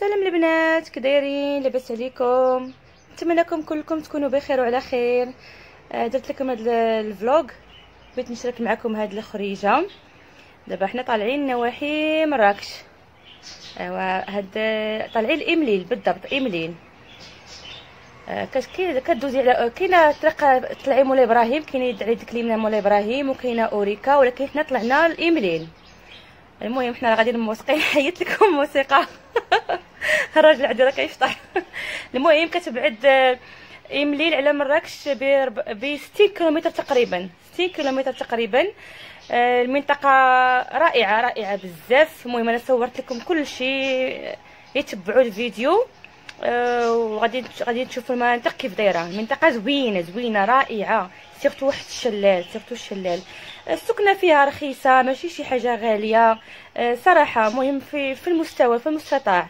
سلام البنات كدايرين لاباس عليكم. نتمنىكم كلكم تكونوا بخير وعلى خير. آه، درت لكم هذا ال vlog. بغيت نشارك معكم هذه الخريجة. دابا حنا طالعين نواحي مراكش. أيوا هاد طالعين لامليل بالضبط امليل آه، كدوزي على كاينة طريق طلعي مولاي إبراهيم كاين يدعي ديك اليمنى مولاي إبراهيم وكاينة أوريكا ولكن حنا طلعنا لامليل المهم حنا غاديين مسوقين حيدت لكم الموسيقى. الراجل عندي راه كيفطر. المهم كتبعد امليل على مراكش ب 60 كيلومتر تقريبا. 60 كيلومتر تقريبا. آه، المنطقة رائعة رائعة بزاف. المهم أنا صورت لكم كل شيء يتبعوا الفيديو. آه، وغادي غادي تشوفوا المناطق كيف دايرة. المنطقة زوينة زوينة رائعة. surtout واحد الشلال surtout الشلال. السكنة فيها رخيصة ماشي شي حاجة غالية. آه، صراحة مهم في في المستوى في المستطاع.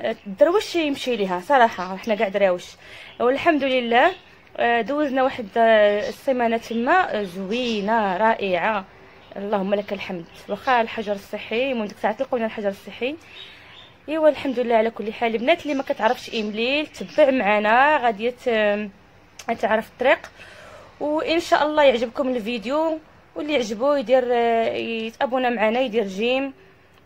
الدروش يمشي ليها صراحة حنا كاع دراوش. والحمد لله آه، دوزنا واحد السيمانة تما زوينة رائعة. اللهم لك الحمد. واخا الحجر الصحي من ديك الساعة لقينا الحجر الصحي. إيوا الحمد لله على كل حال. البنات اللي ما كتعرفش ايميل تبع معنا. غادي تعرف الطريق. وإن شاء الله يعجبكم الفيديو. واللي يعجبو يدير يت abonna معنا يدير j'aime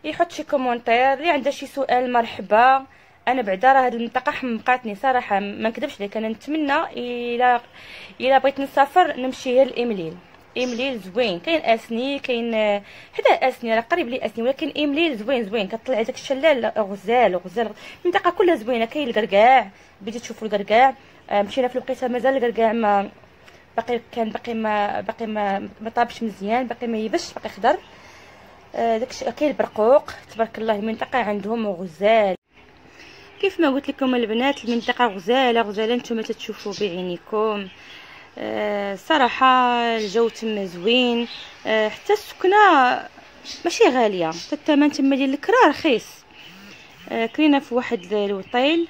يحط شي commentaire اللي عنده شي سؤال مرحبا. أنا بعدا راه هاد المنطقة حمقاتني صراحة ما نكذبش لك أنا نتمنى إلا إلا بغيت نسافر نمشي هي لامليل امليل زوين كاين أسني كاين حتى أسني راه قريب لي أسني ولكن امليل زوين زوين كطلع داك الشلال غزال غزال المنطقة كلها زوينة كاين الكركاع بديت تشوفوا الكركاع آه، مشينا في الوقيتة مازال الكركاع ما باقي كان باقي ما باقي ما ما طابش مزيان باقي ما يبش باقي خضر. آه، داكشي كاين البرقوق تبارك الله المنطقة عندهم غزال. كيف ما قلت لكم البنات المنطقة غزالة غزالة نتوما تتشوفوا بعينيكم. آه، صراحة الجو تما زوين. آه، حتى السكنة ماشي غالية. حتى الثمن تما ديال الكرا رخيص كاينة في واحد الوطيل.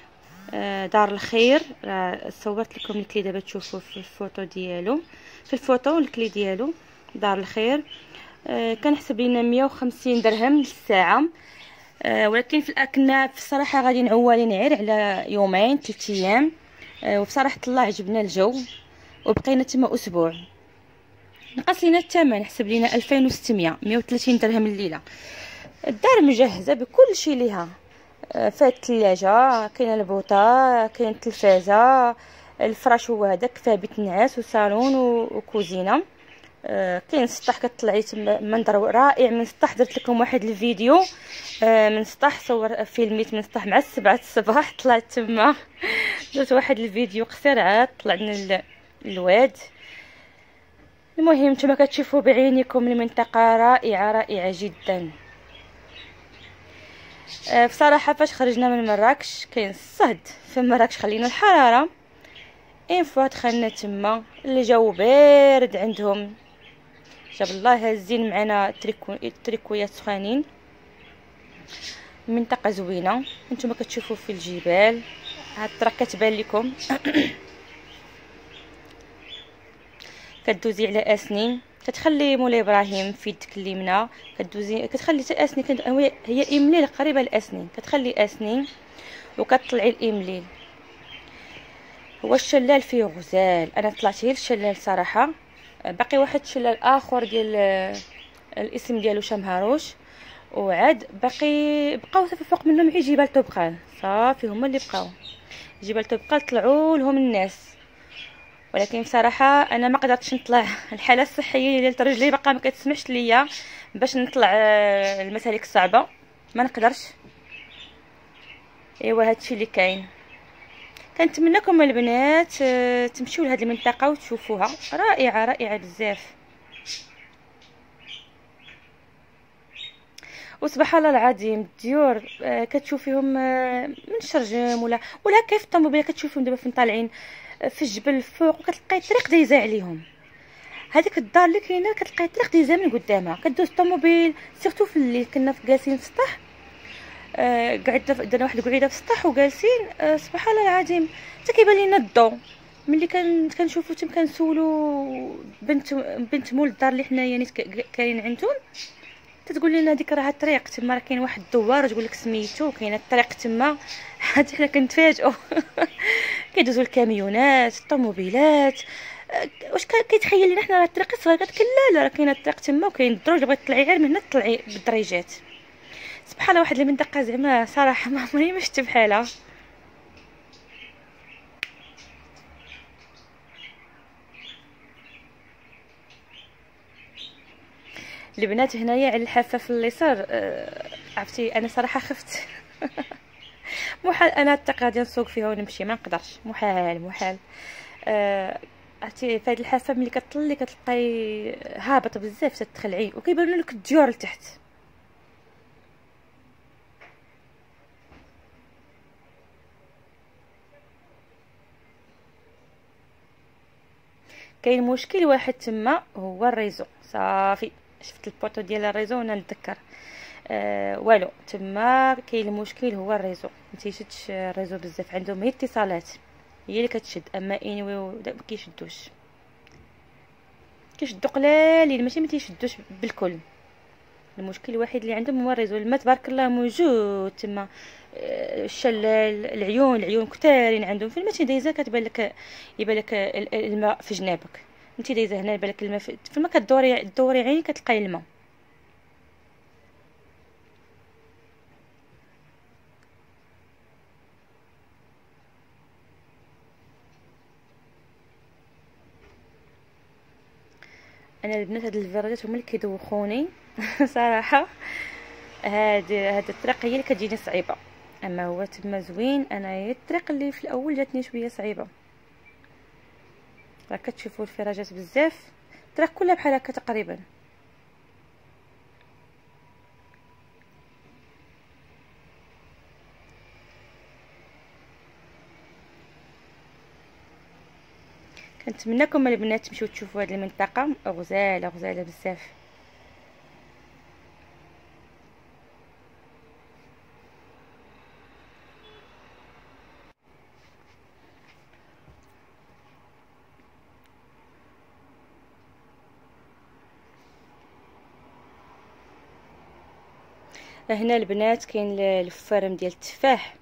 دار الخير. صورت لكم الكلي دابا تشوفوا في الفوطو ديالو. في الفوطو الكلي ديالو دار الخير. آه، كنحسب لينا 150 درهم للساعة. آه، ولكن في الأكناف الصراحه غادي نعولين غير على يومين ثلاث أيام. آه، وبصراحة الله عجبنا الجو وبقينا تما أسبوع. نقص لينا الثمن حسب لينا 2600 130 درهم الليلة. الدار مجهزة بكل شيء ليها. فيها الثلاجة كاينة البوطة كاين التلفازة الفراش هو هذاك فيها بيت نعاس وصالون وكوزينة. آه، كاين سطح كطلعي تما منظر رائع. من سطح درت لكم واحد الفيديو. آه، من سطح صور فيلميت من سطح مع السبعة الصباح. طلعت تما. درت واحد الفيديو قصير عاد طلعنا الواد المهم نتوما كتشوفوا بعينيكم. المنطقة رائعة رائعة جدا. آه، بصراحة فاش خرجنا من مراكش كاين الصهد. في مراكش خلينا الحرارة. une fois دخلنا تما الجو بارد عندهم. جاب الله هازين معنا تريكو التريكويات سخانين. منطقة زوينة. نتوما كتشوفوا في الجبال. هاد الطريق كتبان لكم. كدوزي على أسنين. كتخلي مولاي إبراهيم في يدك اليمنى كدوزي كتخلي حتى اسنين كد... هي امليل قريبة لاسنين كتخلي اسنين وكتطلعي الامليل هو الشلال فيه غزال أنا طلعت غير الشلال صراحة. باقي واحد الشلال آخر ديال الاسم ديالو شمهاروش وعاد باقي بقاو صافي فوق منهم غير جبال طبقان صافي هما اللي بقاو. جبال طبقان طلعوا لهم الناس. ولكن بصراحة أنا ما قدرتش نطلع. الحالة الصحية ديال رجلي باقا ما كتسمحش ليا باش نطلع المسالك الصعبة. ما نقدرش. أيوا هادشي اللي كاين. كنتمنىكم البنات آه، تمشيو لهاد المنطقة وتشوفوها. رائعة رائعة بزاف. وسبحان الله العظيم الديور آه، كتشوفيهم آه، من شرجم ولا ولا كيف الطوموبيل كتشوفيهم دابا فين طالعين. في الجبل الفوق وكتلقاي الطريق دايزة عليهم. هذيك الدار اللي كاينة كتلقاي الطريق دايزة من قدامها. كدوز الطوموبيل surtout في الليل كنا جالسين في السطح. آه درنا واحد القعيدة في السطح وجالسين آه سبحان الله العظيم. حتى كيبان لينا الضو ملي كان كنشوفو تم كنسولو بنت بنت مول الدار اللي حنايا نيت كاين عندهم. تتقول لنا هذيك راه الطريق تما راه كاين واحد الدوار تقول لك سميتو كاينة الطريق تما. حتى حنا كنتفاجئوا كيدوزوا الكاميونات الطوموبيلات. واش كيتخيل لنا حنا راه الطريق صغير؟ قالت لا لا راه كاينة الطريق تما وكاين الدروج بغيت تطلعي غير من هنا تطلعي بالدريجات. سبحان الله واحد المنطقة زعما صراحة ما عمري ما شفت بحالها. البنات هنايا على الحافه في اليسار. آه عرفتي أنا صراحة خفت. محال أنا الطريق غادي نسوق فيها ونمشي ما نقدرش. محال محال. آه عرفتي في هاد الحافه ملي كطلي كتلقاي هابط بزاف تتخلعي وكيبانوا لك الديور لتحت. كاين مشكل واحد تما هو ال réseau. صافي. شفت ال poteau ديال ال réseau وأنا نتذكر. آه والو تما كاين المشكل هو ال réseau. متيشدش ال réseau بزاف عندهم هي اتصالات. هي اللي كتشد أما انوي ما كيشدوش. كيشدو قلالين ماشي ما تيشدوش بالكل. المشكل الوحيد اللي عندهم هو ال réseau. الماء تبارك الله موجود تما آه، الشلال العيون العيون كثارين عندهم. فين ما دايزه كتبان لك يبان لك الماء في جنابك. انت دايزة هنا يبان لك الماء فين ما كدوري دوري عيني كتلقاي الماء. أنا البنات هاد الفيراجات هما اللي كيدوخوني. صراحة. هاد هاد الطريق هي اللي كتجيني صعيبة. أما هو تما زوين أنا هي الطريق اللي في الأول جاتني شوية صعيبة. راه كتشوفوا الفراجات بزاف. الطريق كلها بحال هكا تقريبا. كنتمنىكم البنات تمشيو تشوفوا هذه المنطقة. غزالة غزالة بزاف. هنا البنات كاين الفرم ديال التفاح.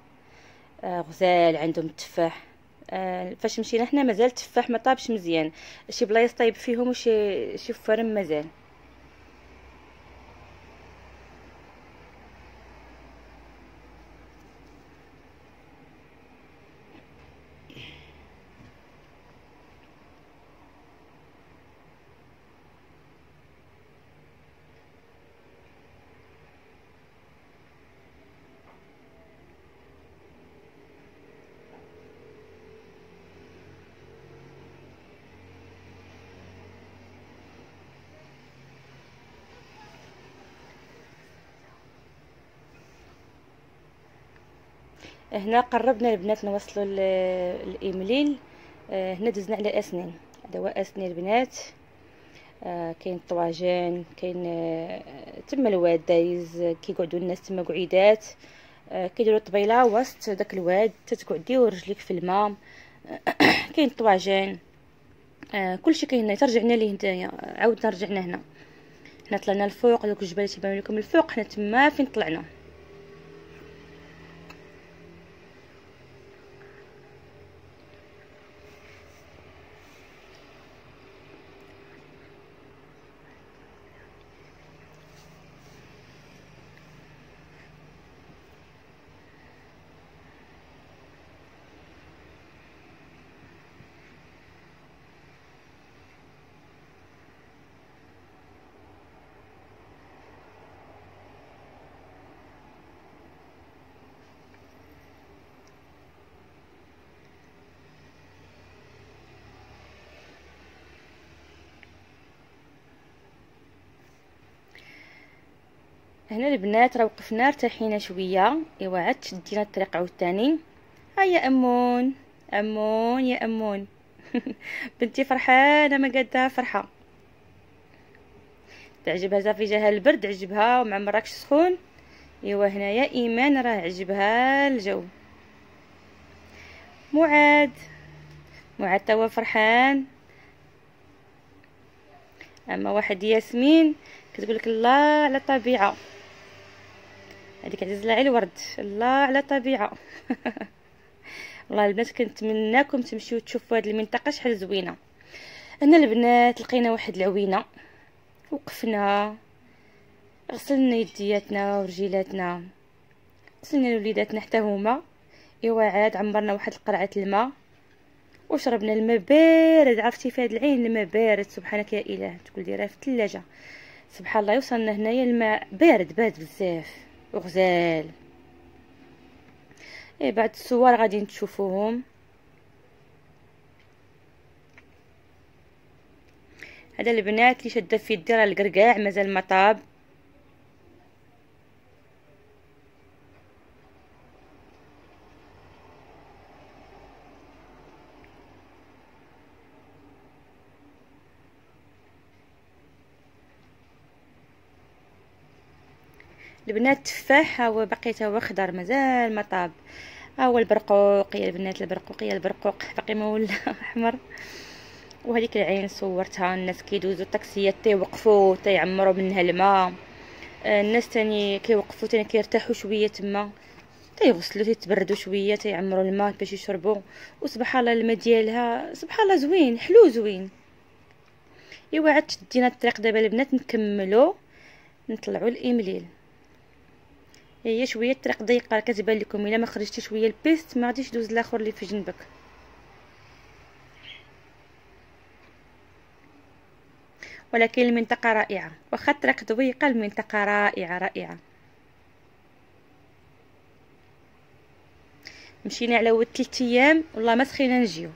آه، غزال عندهم التفاح. آه، فاش مشينا حنا مازال التفاح ما طابش مزيان. شي بلايص طيب فيهم وشي شي فرم مازال. هنا قربنا البنات نوصلوا لامليل آه، هنا دزنا على أسني. هذا هو أسني البنات. آه، كاين الطواجن كاين آه، تما الواد دايز كيقعدوا الناس تما قعيدات. كيديروا طبيله وسط داك الواد تتقعدي ورجليك في الماء. كاين الطواجن كلشي كاين هنا. ترجعنا ليه نتايا. عاودنا رجعنا هنا. حنا طلعنا الفوق دوك الجبال تيبانو لكم الفوق. حنا تما فين طلعنا؟ هنا البنات راه وقفنا ارتاحينا شوية. إيوا عاد شدينا الطريق عاوتاني. ها يا أمون. أمون يا أمون. بنتي فرحانة ما قدها فرحة. تعجبها صافي جاها البرد عجبها ومع مراكش سخون. إيوا هنايا إيمان راه عجبها الجو. معاد. معاد توا فرحان. أما واحد ياسمين كتقول لك الله على الطبيعه هذيك عزيز على الورد الله على الطبيعه والله البنات كنتمناكم تمشيو تشوفوا هذه المنطقة شحال زوينة. هنا البنات لقينا واحد العوينة. وقفنا. غسلنا يدياتنا ورجيلاتنا. غسلنا لوليداتنا حتى هما. إيوا عاد عمرنا واحد القرعة الماء. وشربنا الماء بارد. عرفتي في هاد العين الماء بارد. سبحانك يا إله. تقول لي راه في الثلاجة. سبحان الله وصلنا هنايا الماء بارد بارد بزاف. وغزال إيه بعد الصور غادي تشوفوهم هذا البنات اللي شاده في يدي راه القرقاع مازال ما طاب البنات التفاح هو باقي تا هو خضر مازال ما طاب ها هو البرقوق يا البنات البرقوق يا البرقوق. باقي ما ولا أحمر. وهذيك العين صورتها الناس كيدوزو الطاكسيات تيوقفوا تيعمروا منها الماء. آه، الناس تاني كيوقفوا تاني كيرتاحوا شوية تما. تيغسلوا تيتبردوا شوية تيعمروا الماء باش يشربوا وسبحان الله الماء ديالها سبحان الله زوين حلو زوين. إيوا عاد شدينا الطريق دابا البنات نكملوا نطلعوا لامليل هي شوية الطريق ضيقه كتبان لكم. إلا ما خرجتي شوية ال piste ما غاديش دوز الآخر اللي في جنبك. ولكن المنطقة رائعة واخا الطريق ضيقه المنطقة رائعة رائعة. مشينا على ود 3 أيام والله ما سخينا نجيو.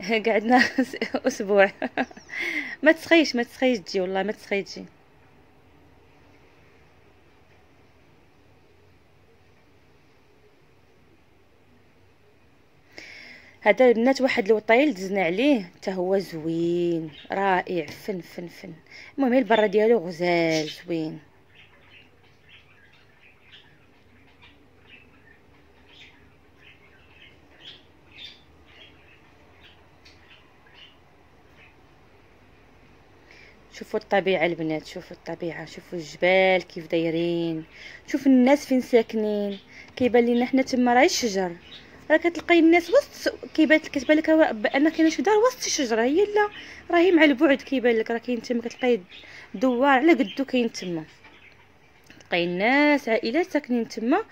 قعدنا أسبوع. ما تسخيش ما تسخيش تجي والله ما تسخيش تجي. هذا البنات واحد الوطيل دزنا عليه حتى هو زوين رائع فن فن فن. المهم البرة ديالو غزال زوين. شوفوا الطبيعة البنات شوفوا الطبيعة شوفوا الجبال كيف دايرين. شوفوا الناس فين ساكنين. كيبان لينا حنا تما راه الشجر. راه كتلقاي الناس وسط كيبان كتبان لك بان كاينة شي دار وسط الشجره هي لا راهي مع البعد كيبان لك راه كاين تما كتلقاي دوار على قدو كاين تما. تلقاي الناس عائلات ساكنين تما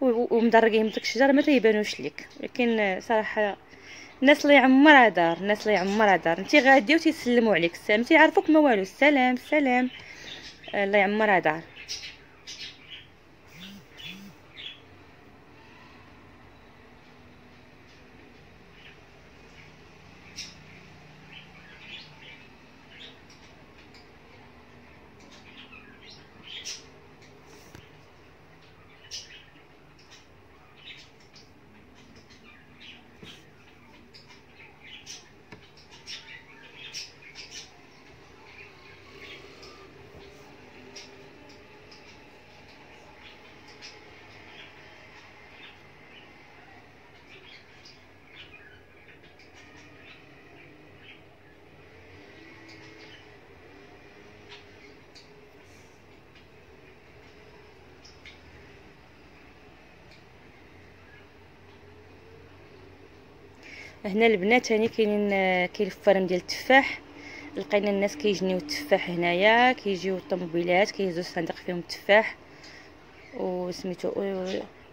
ومدرقين من داك الشجر ما تيبانوش لك لكن صراحة الناس اللي يعمرها دار الناس اللي يعمرها دار انت غاديه وتيسلموا عليك السلام تيعرفوك ما والو السلام السلام. الله يعمرها دار. هنا البنات هاني كاينين كاين ال ferme ديال التفاح. لقينا الناس كيجنيو التفاح هنايا كيجيو الطوموبيلات كيهزو الصندوق فيهم التفاح وسميتو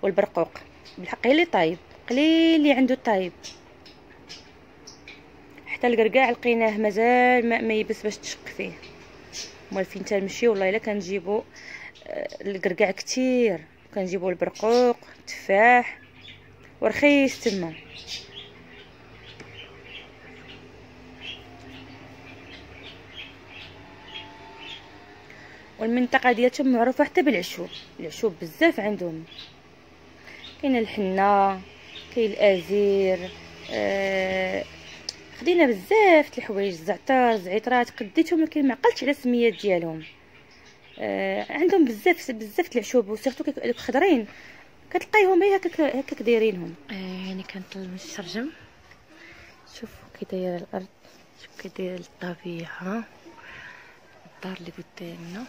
والبرقوق. بالحق اللي طايب قليل اللي عنده طايب حتى القرقاع لقيناه مازال ما, ما يبس باش تشق فيه. مال فين تنمشي والله إلا كنجيبو آه، القرقاع كتير. كنجيبو البرقوق التفاح ورخيص تما. والمنطقة ديالتهم معروفة حتى بالعشوب العشوب بزاف عندهم. كاين الحنة كاين الأزير آه خدينا بزاف الحوايج الزعتر الزعترات قديتهم لكن ما عقلتش على السميات ديالهم. آه عندهم بزاف بزاف العشوب وسيرتو دوك خضرين. كتلقايهم هي هكاك هكاك دايرينهم. آه يعني كنطلب الشرجم شوفوا كي دايره الأرض. شوف كي دايره الطبيعة. الدار اللي قدامنا.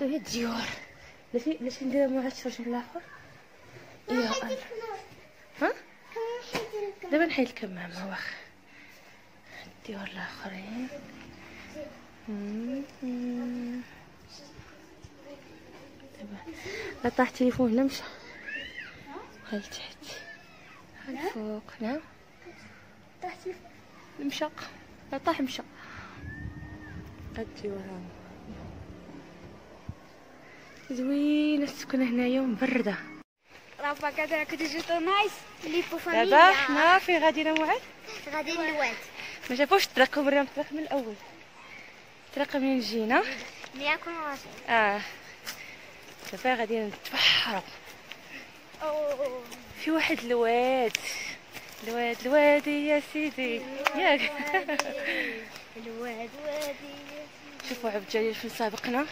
هادو هي الديور في لا نديرها مع هاد الشرج الآخر يا الله. ها؟ دابا نحيد الكمامة واخا. الديور الآخرين. دابا لا طاح تليفون هنا مشى ها لتحت ها الفوق نعم طاح مشى. لا طاح مشى. الديور زوينه السكنة هنايا ومبرده رابا كذا كنت جيتو nice. ليبو فاميليا. دابا حنا في غادينا موعد غادي للواد ما شافوش الطريق وريهم الطريق من الأول. الطريق منين جينا؟ راسي آه. دابا غادي نتبحروا في واحد الواد. الواد الوادي يا سيدي. ياك. الواد وادي شوفوا عبد الجليل فين سابقنا.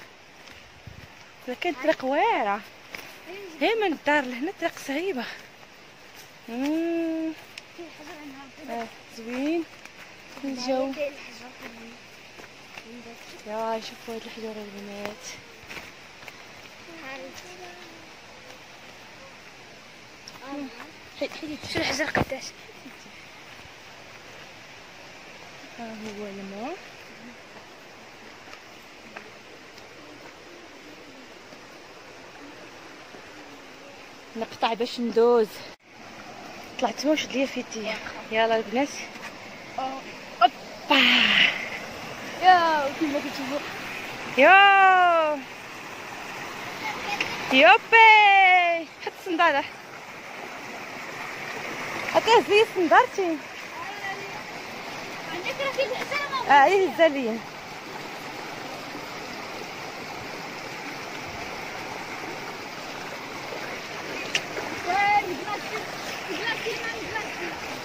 كانت طريق واعرة. هي من الدار لهنا طريق صعيبة. آه زوين. الجو. يا شوفوا هاد الحجر البنات. شو الحجر قداش؟ ها هو الماء. نقطع باش ندوز. طلعت موش ليا فيتي. يلا البنات. أوبا. يا كيما كتشوفوا يو. يوبي. حط الصندالة حطيه زي صندارتي عندك راه كاين الحجر آه يهزها ليا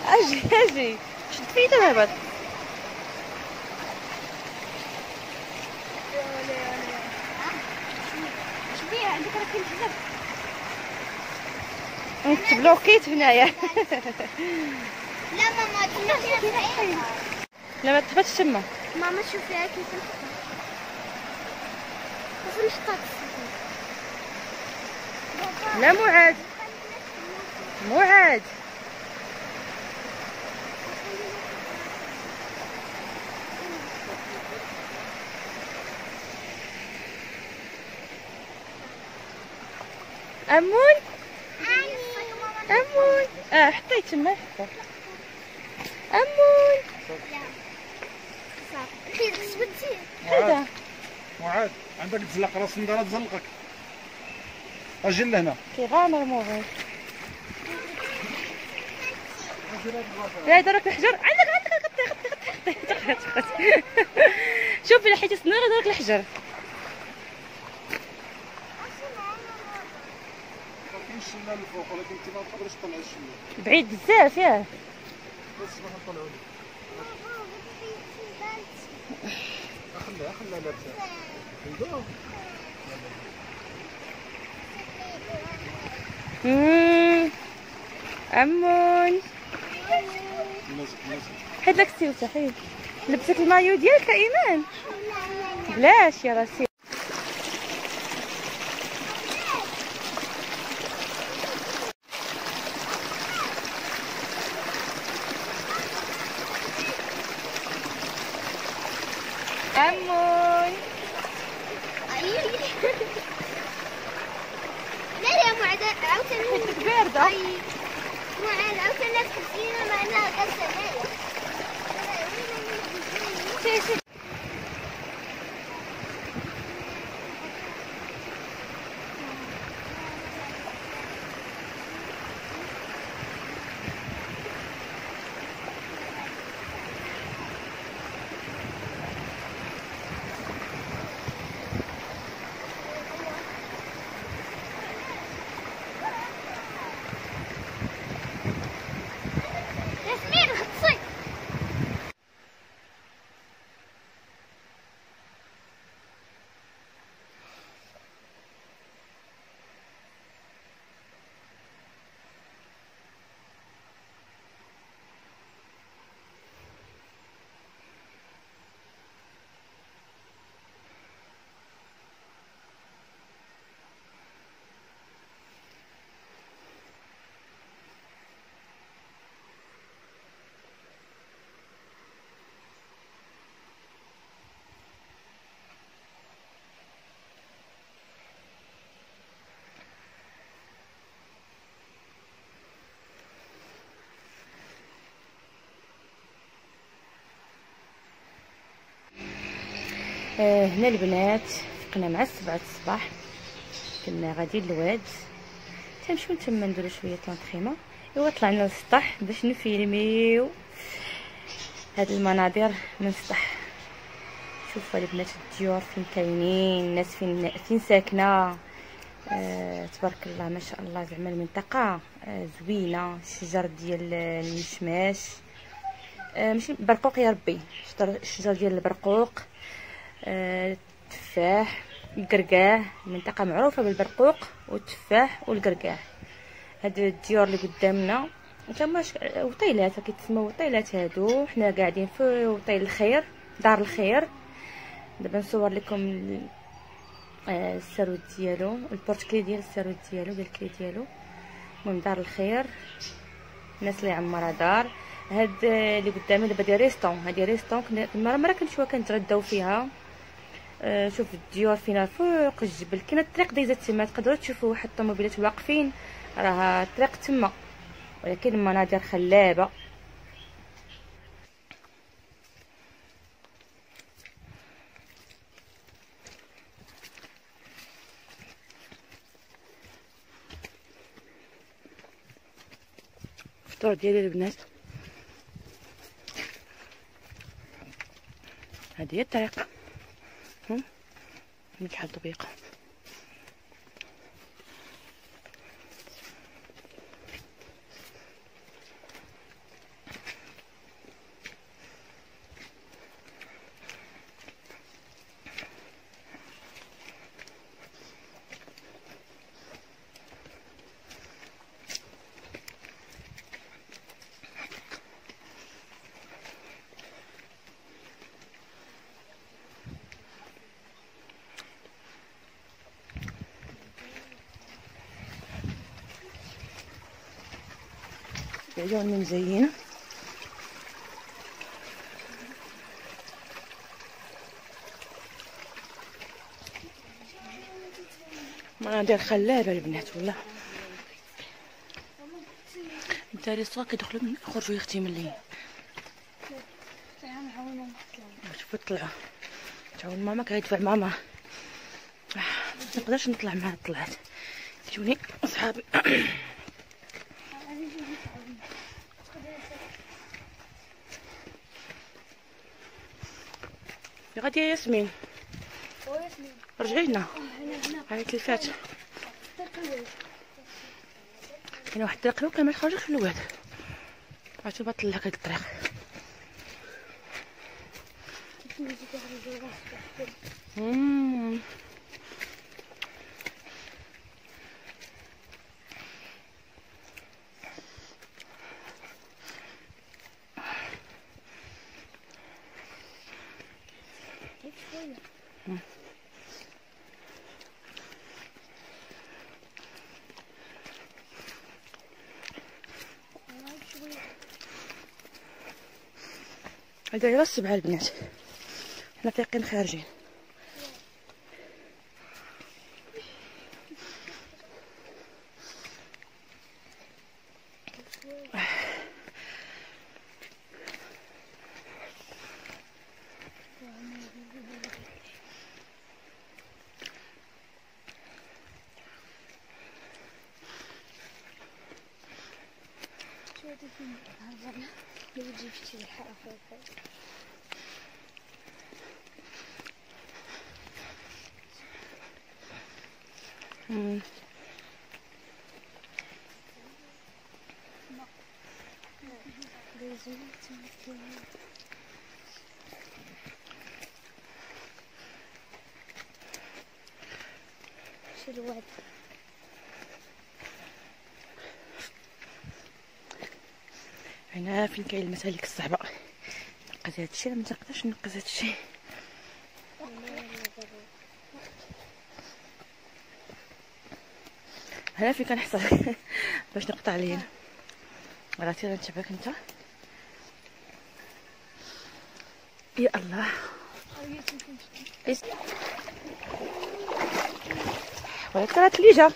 أجي أجي. شد كاين الحجر أنت بلوكيت هنايا لا ماما لا ما تهبطش تما ماما شوفيها كيف نحطها كيف نحطها لا معاد معاد أمون؟ أمون. آه حطيت تما خير سبتي هذا معاد عندك تزلق راس النظاره تزلقك أجي لهنا. كيغامر موغي لا دارك الحجر عندك عندك غطي غطي غطي غطي شوفي لحيت السناره دارك الحجر بعيد بزاف ياه. امون حيد لك السيوسه حيد لبسك المايو ديالك يا إيمان. بلاش يا راسي. أمون. لا يا معدة عاوتاني باردة اي معاد عاوتاني تحسينا معنا غسالة ياسمين آه هنا البنات فقنا مع السبعة الصباح كنا غاديين للواد. تنمشيو تما نديرو شوية طونطخيمه ايوا طلعنا للسطح باش نفيلميو. هاد المناظر من السطح شوفوا البنات الديور فين كاينين الناس فين فين ساكنة. آه تبارك الله ما شاء الله زعما المنطقة آه زوينة. الشجر ديال المشماش. آه ماشي برقوق يا ربي. الشجر ديال البرقوق. التفاح القرقاع المنطقة معروفة بالبرقوق والتفاح والقرقاع. هاد الديور اللي قدامنا تما وطيلات كيتسموا وطيلات هادو. حنا قاعدين في وطيل الخير دار الخير. دابا نصور لكم آه، الساروت ديالو ال porte-clés ديال الساروت ديالو ديال ال clé ديالو المهم دار الخير. الناس اللي عمرها دار. هاد اللي قدامي دابا ديال ريستو. هادي ريستو كنا مره مرة كنمشيو كنتغداو فيها. آه شوف الديور فينا فوق الجبل كاينة الطريق دايزه تما تقدروا تشوفوا واحد الطوموبيلات واقفين. راه الطريق تما ولكن المناظر خلابة. الفطور ديالي البنات. هذه هي الطريقة بحال طبيقه من مزينه مناظر خلابه البنات والله. الدراري الصغار كيدخلوا من يخرجوا يختي من الليل شوفوا طلعوا تعاون ماما كيدفع ماما. ما نقدرش نطلع معها طلعت. جوني صحابي. غادي يا ياسمين. رجعي هنا هاي تلفات كاين واحد الطريق كان ما يخرجش في الواد عرفتو بطل لك هاد الطريق. مم. هذا غير السبعة البنات. حنا فايقين خارجين. شو هنا فين كاين المسالك الصعبة؟ نقز هادشي لا منقدرش نقز هادشي. هنا فين كنحصل؟ باش نقطع لين راتي غنتبعك أنت. يا الله. ولكن راه ثليجه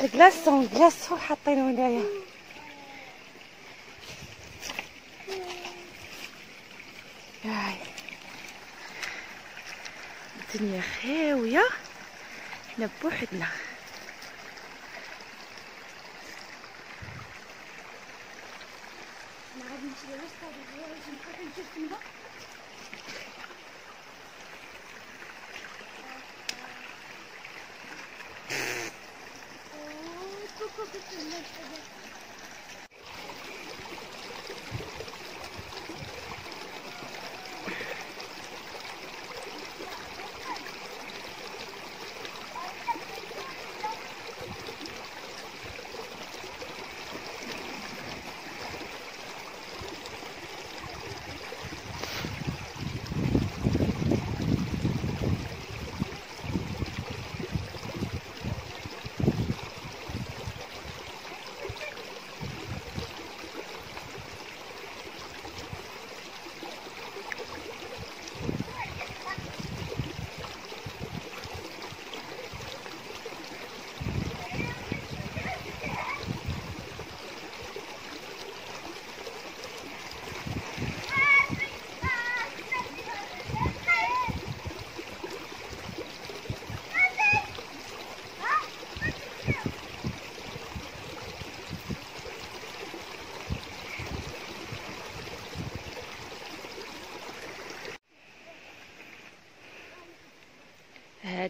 الكلاصون كلاصون حاطينو هنايا. هاي. الدنيا خاوية. حنا بوحدنا Look at the next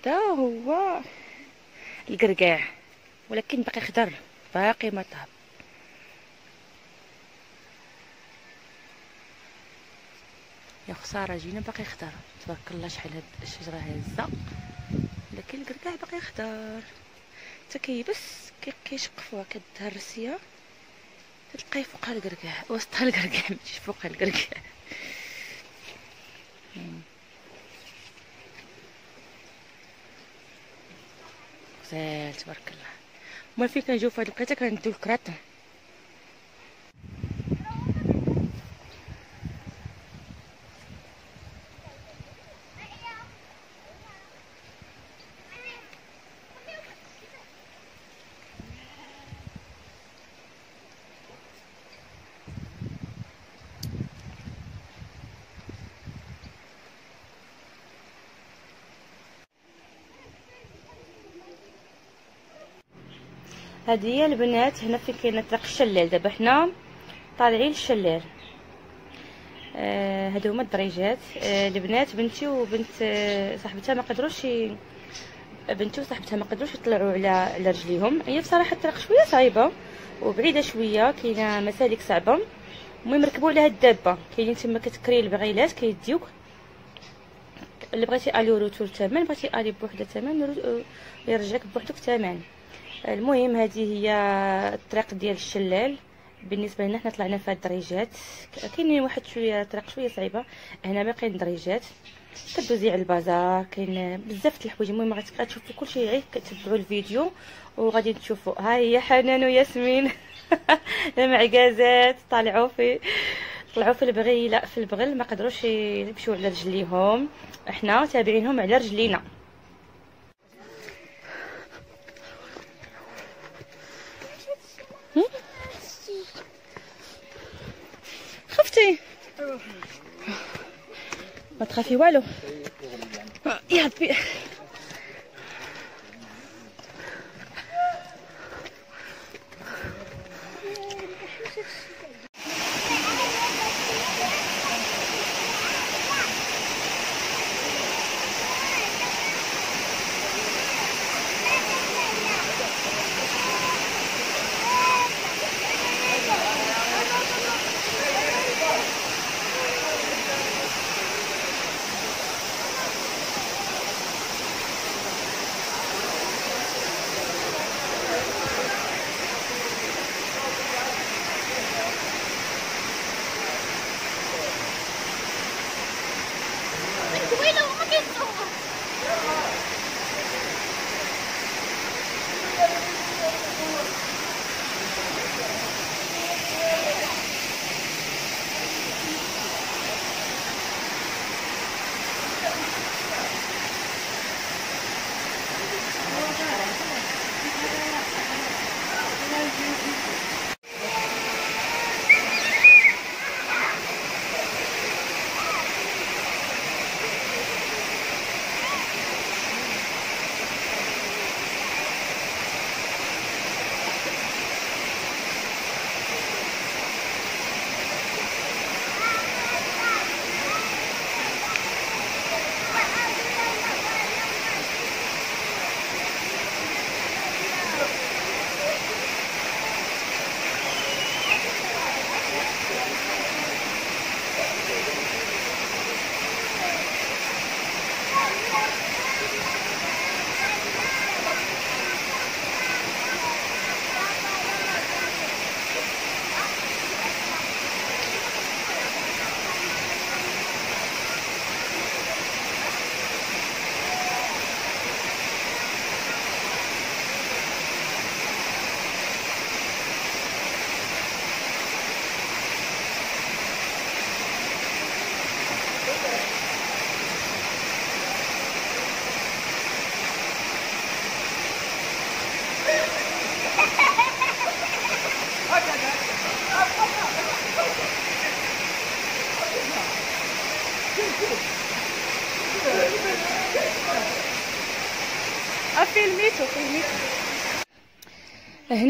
هذا هو القرقاع ولكن باقي خضر باقي ما طاب يا خسارة جينا باقي خضر. تبارك الله شحال هاد الشجرة هازه لكن القرقاع باقي خضر. حتى كيبس كيشق فوق كتهرسيها تلقاي فوقها القرقاع وسطها القرقاع ماشي فوقها القرقاع. غزال تبارك الله مال فين كنجيو في هاد البقيته كنديو الكراطن هذه هي البنات هنا فين كاين طريق الشلال. دابا حنا طالعين للشلال آه هادو هما الدريجات. آه البنات بنتي وبنت آه صاحبتها ما قدروش. بنتي وصاحبتها ما قدروش يطلعوا على على رجليهم. هي بصراحة الطريق شوية صعيبة وبعيدة شوية كاينة مسالك صعبة. المهم ركبوا على هاد الدابة. كاينين تما كتكري البغيلات كيديوك اللي بغيتي aller-retour تمن بغيتي aller بوحدة تمن يرجعك بوحدك تمن المهم هذه هي الطريق ديال الشلال. بالنسبة لنا حنا طلعنا في الدريجات. كاينين واحد شوية طريق شوية صعيبة. هنا باقيين دريجات. كدوزي على البازار. كاين بزاف د الحوايج. المهم غتشوفوا كلشي غير كتبعوا الفيديو. وغادي تشوفوا ها هي حنان وياسمين. المعكازات طالعوا في طلعوا في البغيلة. في البغل. ما قدروش يمشيو على رجليهم. إحنا تابعينهم على رجلينا. ما تخافي والو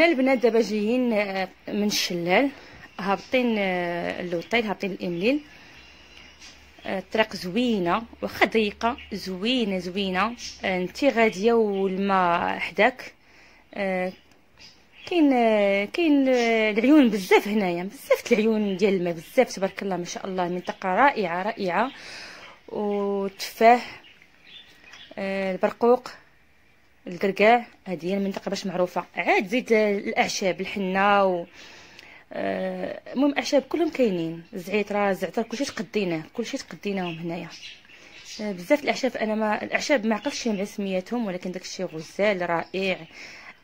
هنا البنات دابا جايين آه، من الشلال هابطين آه، اللوطيل هابطين الإمليل. آه، الطريق زوينة واخا ضيقة زوينة زوينة. انت غادية والماء حداك. كاين كاين العيون بزاف هنايا بزاف العيون ديال الماء بزاف تبارك الله ما شاء الله. منطقة رائعة رائعة. وتفاح البرقوق. الكركاع هذه هي المنطقة باش معروفة. عاد زيد الأعشاب الحنة و آه، المهم أعشاب كلهم كاينين. الزعتر الزعتر كلشي تقديناه كلشي تقديناهم هنايا. آه، بزاف الأعشاب أنا ما الأعشاب ما عقلتش مع سمياتهم ولكن داكشي غزال رائع.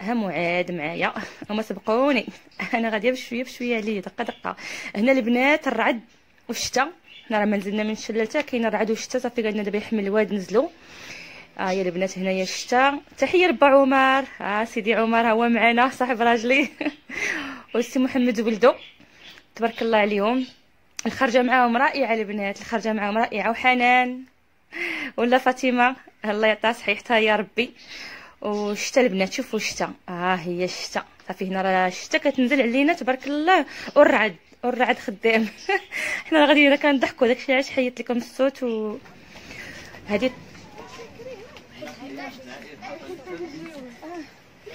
ها معاد معايا. هما سبقوني. أنا غادية بشوية بشوية عليه دقة دقة. هنا البنات الرعد والشتا. حنا راه ما نزلنا من الشلال حتى كاين الرعد والشتا. صافي قالنا دابا يحمل الواد نزلوا ها هي البنات هنايا الشتا. تحية ربا عمر. ها سيدي عمر هو معنا صاحب راجلي. والسي محمد ولدو. تبارك الله عليهم. الخرجة معاهم رائعة البنات. الخرجة معاهم رائعة وحنان. ولا فاطمة الله يعطيها صحيحتها يا ربي. وشتا البنات شوفوا شتا ها هي الشتا. صافي هنا راه الشتا كتنزل علينا تبارك الله. والرعد والرعد خدام. حنا غادي كنضحكوا. داكشي علاش حيت لكم الصوت و هذه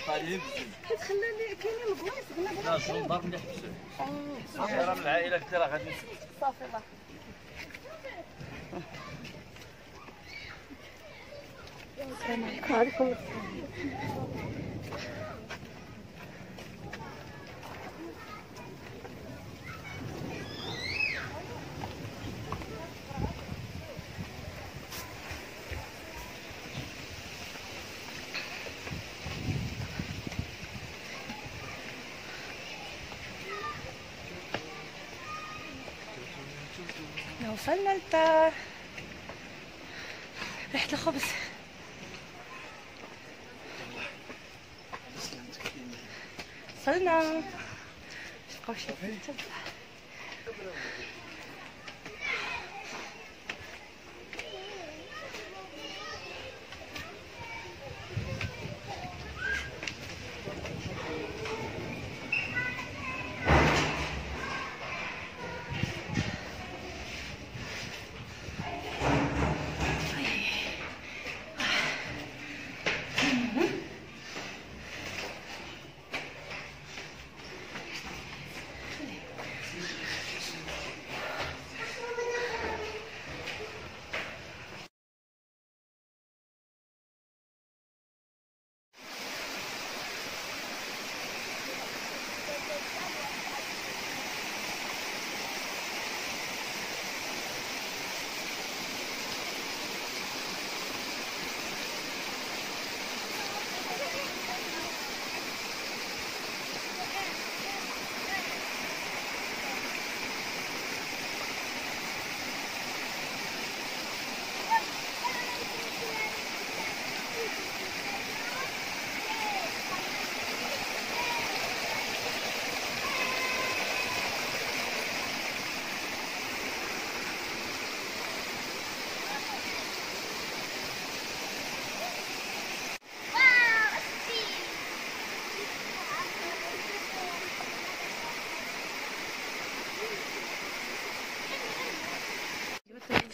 طيب كتخلى كاينين البلايص لا شنو الدار مليح صافي راه من العائله كثيره غادي صافي الله السلام عليكم وصلنا للدار ريحة الخبز وصلنا. بقاو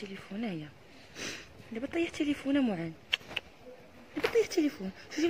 التليفون هيا. دابا طيح التليفون معان دابا طيح التليفون شوفي